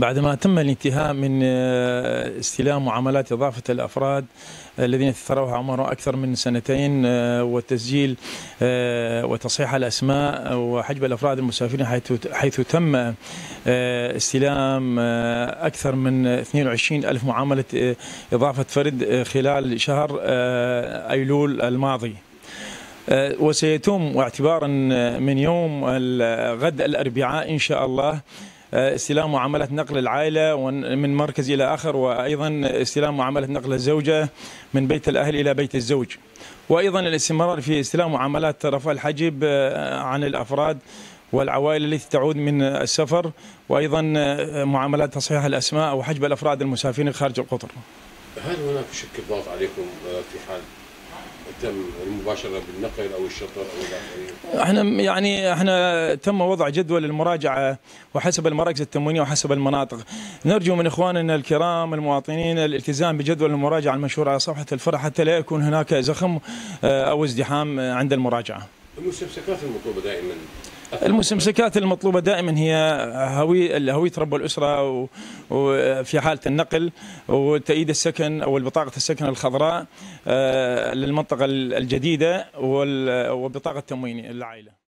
بعدما تم الانتهاء من آه، استلام معاملات إضافة الأفراد الذين تتراوح عمرهم أكثر من سنتين آه، وتسجيل آه، وتصحيح الأسماء وحجب الأفراد المسافرين حيث حيث تم آه، استلام آه، أكثر من 22 ألف معاملة آه، إضافة فرد آه، خلال شهر آه، أيلول الماضي. آه، وسيتم واعتبارا من يوم ال- غد الأربعاء إن شاء الله آه، استلام معاملة نقل العائلة من مركز إلى آخر وأيضا استلام معاملة نقل الزوجة من بيت الأهل إلى بيت الزوج. وأيضا الاستمرار في استلام معاملات رفع الحجب آه، عن الأفراد والعوائل التي تعود من السفر وأيضا آه، معاملات تصحيح الأسماء وحجب الأفراد المسافرين خارج القطر. هل هناك شك ضغط عليكم آه، في حال تم المباشرة بالنقل أو الشطر أو؟ إحنا يعني إحنا تم وضع جدول المراجعة وحسب المراكز التموينية وحسب المناطق نرجو من إخواننا الكرام المواطنين الالتزام بجدول المراجعة المنشور على صفحة الفرع حتى لا يكون هناك زخم آه، أو ازدحام آه، عند المراجعة المستمسكات المطلوبة دائما. المستمسكات المطلوبة دائما هي هوي هوية رب الأسرة وفي حالة النقل وتأييد السكن أو بطاقة السكن الخضراء آه، للمنطقة الجديدة وبطاقة تموين العائلة.